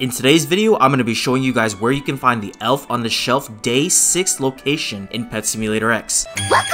In today's video, I'm going to be showing you guys where you can find the Elf on the Shelf Day 6 location in Pet Simulator X. Look!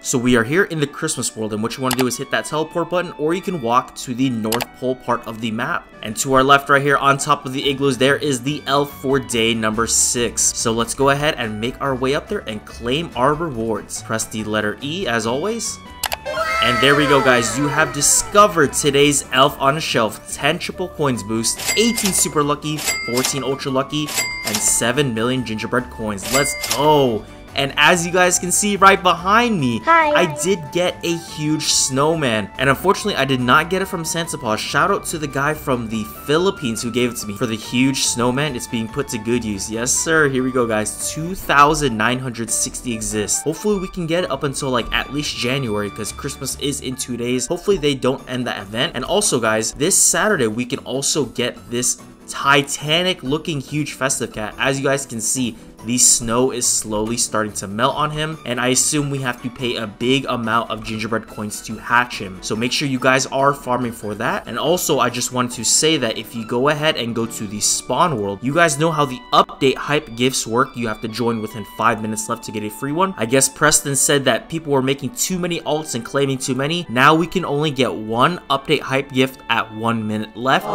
So we are here in the Christmas world and what you want to do is hit that teleport button or you can walk to the North Pole part of the map. And to our left right here on top of the igloos there is the elf for day number 6. So let's go ahead and make our way up there and claim our rewards. Press the letter E as always. And there we go guys, you have discovered today's Elf on a Shelf 10 triple coins boost, 18 super lucky, 14 ultra lucky, and 7 million gingerbread coins. Let's go! And as you guys can see right behind me, Hi. I did get a huge snowman. And unfortunately, I did not get it from Santa Paws. Shout out to the guy from the Philippines who gave it to me for the huge snowman. It's being put to good use. Yes, sir. Here we go, guys. 2,960 exists. Hopefully, we can get it up until like at least January because Christmas is in two days. Hopefully, they don't end the event. And also, guys, this Saturday, we can also get this Titanic looking huge festive cat. As you guys can see, the snow is slowly starting to melt on him and I assume we have to pay a big amount of gingerbread coins to hatch him. So make sure you guys are farming for that. And also I just wanted to say that if you go ahead and go to the spawn world, you guys know how the update hype gifts work. You have to join within 5 minutes left to get a free one. I guess Preston said that people were making too many alts and claiming too many. Now we can only get one update hype gift at 1 minute left,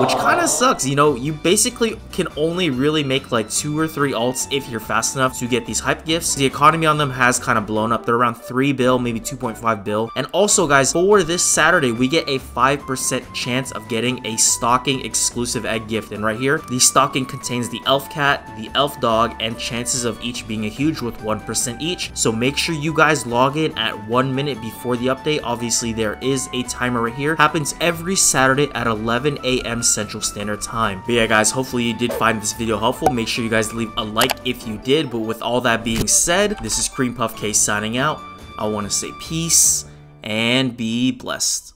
which kind of sucks. You know, you basically can only really make like 2 or 3 alts if you're fast enough to get these hype gifts. The economy on them has kind of blown up. They're around 3 bill, maybe 2.5 bill. And also guys, for this Saturday, we get a 5% chance of getting a stocking exclusive egg gift. And right here, the stocking contains the elf cat, the elf dog, and chances of each being a huge with 1% each. So make sure you guys log in at 1 minute before the update. Obviously, there is a timer right here. Happens every Saturday at 11 a.m. Central Standard Time. But yeah guys, hopefully you did find this video helpful. Make sure you guys leave a like if you did. But with all that being said, this is Cream Puff K signing out. I want to say peace and be blessed.